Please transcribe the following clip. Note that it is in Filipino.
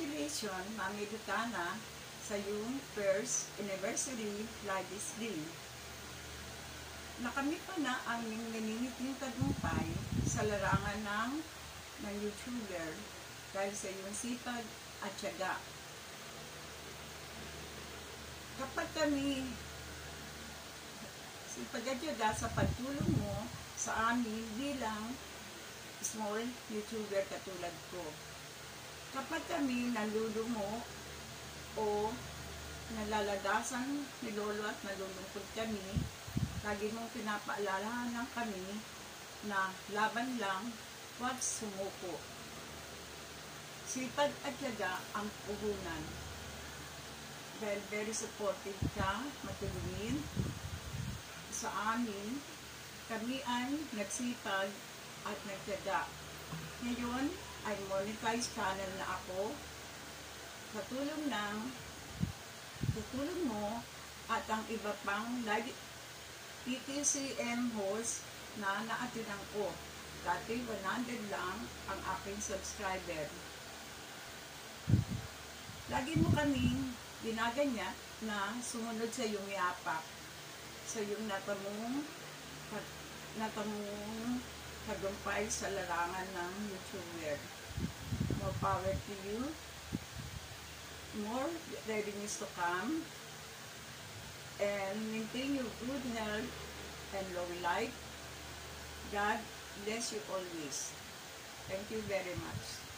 Congratulations, Mami Dutana, sa iyong first anniversary Lagis Day. Nakamit pa na ang aming naniniting tagumpay sa larangan ng, ng YouTuber dahil sa iyong sipag at syaga. Kapag kami sipag at syaga sa pagtulong mo sa amin bilang small YouTuber katulad ko. Kapag kami nalulumo o nalaladasan ni Lolo at nalulungkot kami, lagi mong pinapaalalahanan kami na laban lang, huwag sumuko. Sipag at yaga ang puhunan. Dahil very supportive ka, matulungin sa amin, kami ay nagsipag at nagtyaga. Ngayon ay monetized channel na ako sa tulong ng mo at ang iba pang lagi PTCM host na naatinan ko. Dati 100 lang ang aking subscriber. Lagi mo kaming ginaganyan na sumunod sa iyong yapak. Sa iyong natamong natamong tagumpay sa larangan ng power to you. More revenues to come. And maintain your good health and long life. God bless you always. Thank you very much.